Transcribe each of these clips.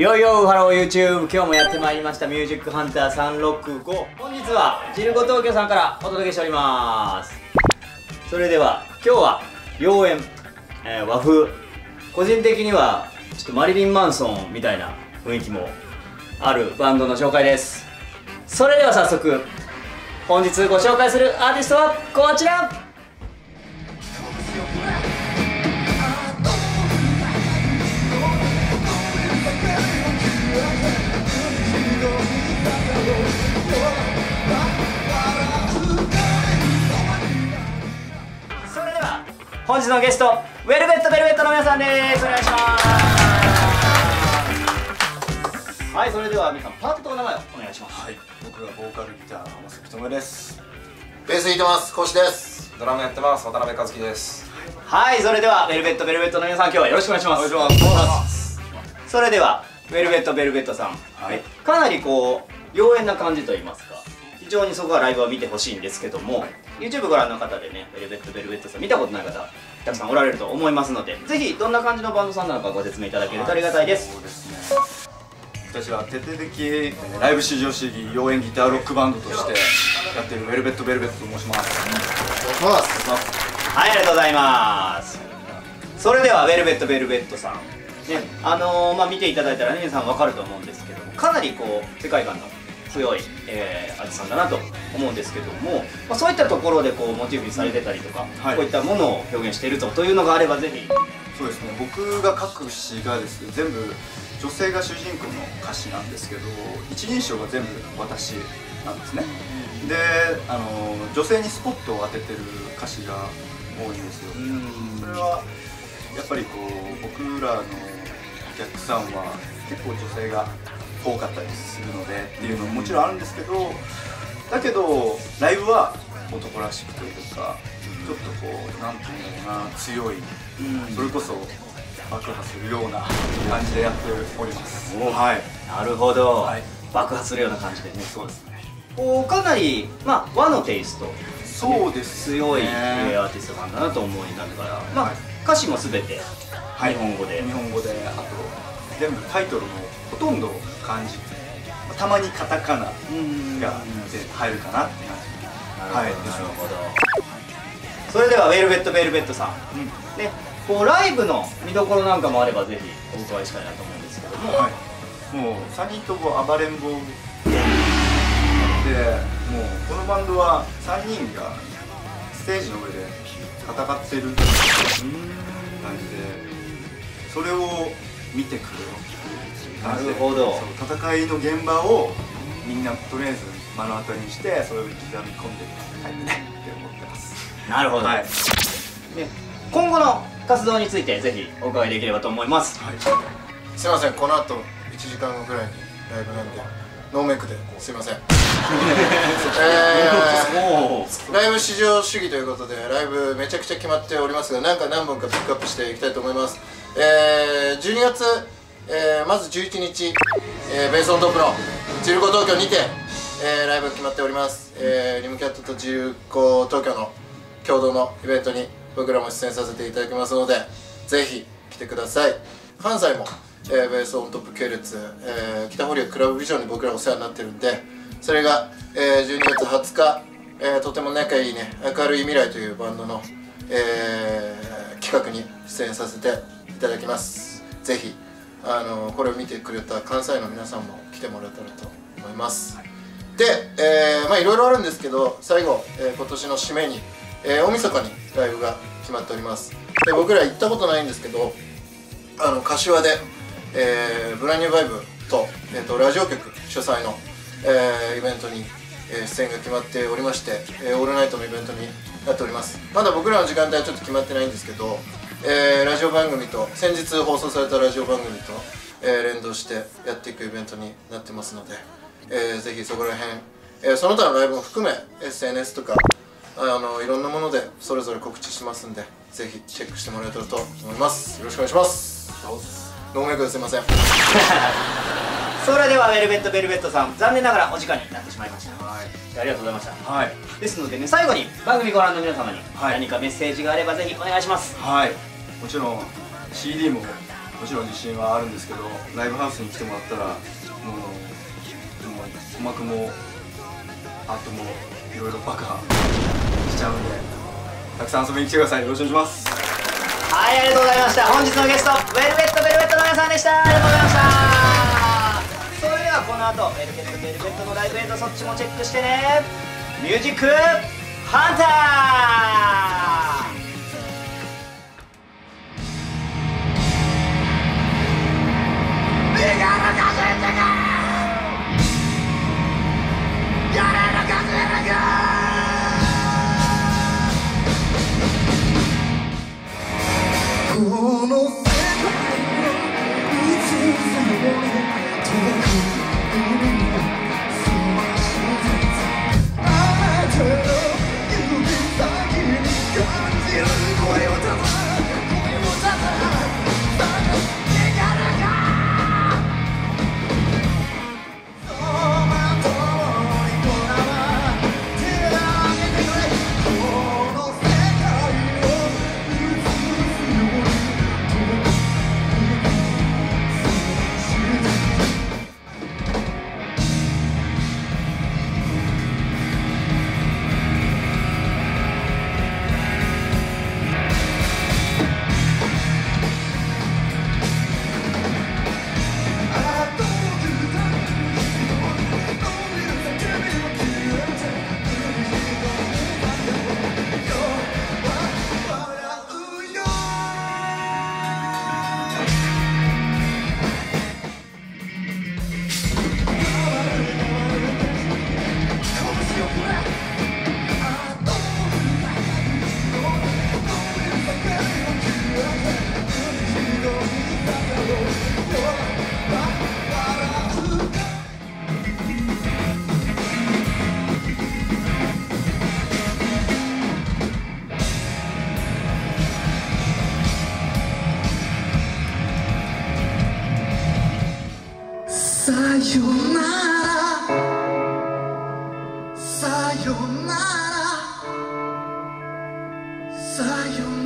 よいよハロー YouTube 今日もやってまいりました。ミュージックハンター365本日はジルゴ東京さんからお届けしております。それでは今日は妖艶、えー和風。個人的にはちょっとマリリン・マンソンみたいな雰囲気もあるバンドの紹介です。それでは早速本日ご紹介するアーティストはこちら。本日のゲストウェルベットベルベットの皆さんです。お願いします。はいそれでは皆さんパートとお名前をお願いします。はい、僕がボーカルギターの山崎智です。ベース弾いてます、コシです。ドラムやってます、渡辺和樹です。はいそれではウェルベットベルベットの皆さん今日はよろしくお願いします。お願いします。それではウェルベットベルベットさん、はい。かなりこう妖艶な感じといいますか非常にそこはライブは見てほしいんですけども YouTube ご覧の方でねウェルベットベルベットさん見たことない方たくさんおられると思いますのでぜひどんな感じのバンドさんなのかご説明いただけるとありがたいです、そうですね。私は徹底的えーライブ至上主義妖艶ギターロックバンドとしてやっているベルベットベルベットと申します。お願いします。はいありがとうございますそれではウェルベットベルベットさんねあのーまあ見ていただいたらね皆さんわかると思うんですけどもかなりこう世界観の強い、えー、アーティストさんだなと思うんですけども、まあ、そういったところでこうモチーフにされてたりとか、はいこういったものを表現しているぞというのがあればぜひそうですね。僕が書く詩がですね、全部女性が主人公の歌詞なんですけど、一人称が全部私なんですね。で、あの女性にスポットを当ててる歌詞が多いんですよ。それはやっぱりこう僕らのお客さんは結構女性が多かったりするのでっていうのももちろんあるんですけどだけどライブは男らしくというかちょっとこうなんていうんだろうな強いそれこそ爆破するような感じでやっております。おはい。なるほど、はい。爆発するような感じで。ねそうですね。こうかなり、まあ、和のテイスト。そうですね。強い、えーアーティストさんだなと思いながら、まあはい。歌詞も全てはい。日本語で。日本語で全部タイトルもほとんど漢字。たまにカタカナがうんで入るかなって感じ。はい。なるほど、それではウェルベットベルベットさん、ねこうライブの見どころなんかもあればぜひお伺いしたいなと思うんですけども、はい、もう3人とも暴れん坊でもうこのバンドは3人がステージの上で戦ってるっていう感じでそれを見てくれよ。っていう感じでなるほど。戦いの現場をみんなとりあえず目の当たりにしてそれを刻み込んで帰ってねって思ってます。なるほど、はい、ね今後の活動についてぜひお伺いできればと思います。はい、すいません、この後1時間後くらいにライブなんで、ノーメイクですいません。えー、ライブ至上主義ということで、ライブめちゃくちゃ決まっておりますが、なんか何本かピックアップしていきたいと思います。えー、12月、えー、まず11日、えー、ベースオントップのジルコ東京にて、えー、ライブが決まっております。えー、リムキャットとジルコ東京の共同のイベントに僕らも出演させていただきますのでぜひ来てください関西も、えーベースオントップ系列、えー北堀クラブビジョンに僕らお世話になってるんでそれが、えー12月20日、えーとても仲いいね明るい未来というバンドの、えー企画に出演させてただきます。ぜひあのこれを見てくれた関西の皆さんも来てもらえたらと思います。で、えーまあいろいろあるんですけど最後、えー今年の締めに、えー大晦日にライブが決まっております。で僕ら行ったことないんですけどあの柏で、えーブランニューバイブと,、えーとラジオ局主催の、えーイベントに、えー出演が決まっておりまして、えーオールナイトのイベントになっております。まだ僕らの時間帯はちょっと決まってないんですけど、えーラジオ番組と先日放送されたラジオ番組と、えー連動してやっていくイベントになってますので、えーぜひそこら辺、えーその他のライブも含め SNS とかあのいろんなものでそれぞれ告知しますんでぜひチェックしてもらえたらと思います。よろしくお願いします。ノーメイクですいません それではウェルベットベルベットさん残念ながらお時間になってしまいました。はい。ありがとうございました。はい。ですのでね最後に番組ご覧の皆様にはい。何かメッセージがあればぜひお願いします。はい、もちろん CD ももちろん自信はあるんですけどライブハウスに来てもらったらもうもう鼓膜もあともいろいろ爆破しちゃうんでたくさん遊びに来てくださいよろしくお願いしますはいありがとうございました本日のゲストウェルベットベルベットの皆さんでしたありがとうございましたそれではこの後ベルベットベルベットのライブ映像そっちもチェックしてね。ミュージックハンター!さ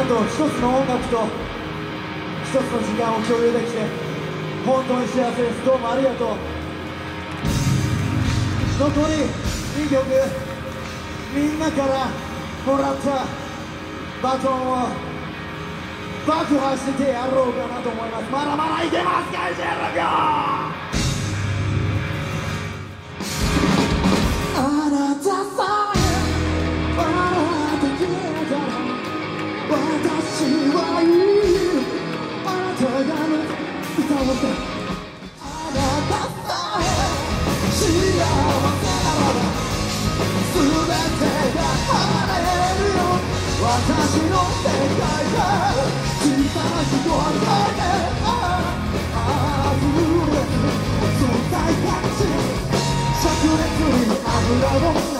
こと一つの音楽と一つの時間を共有できて本当に幸せですどうもありがとう残り2曲みんなからもらったバトンを爆破してやろうかなと思いますまだまだいけますか16秒あなた私の世界が小さな光だけあふれる。存在感じ灼熱に油を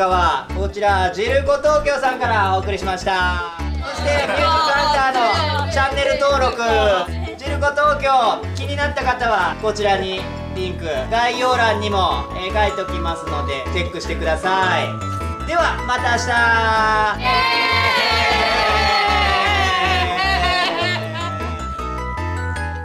画はこちらジルコ東京さんからお送りしました。そしてミュージックハンターのチャンネル登録。ジルコ東京気になった方はこちらにリンク概要欄にも、えー書いておきますのでチェックしてください。ではまた明日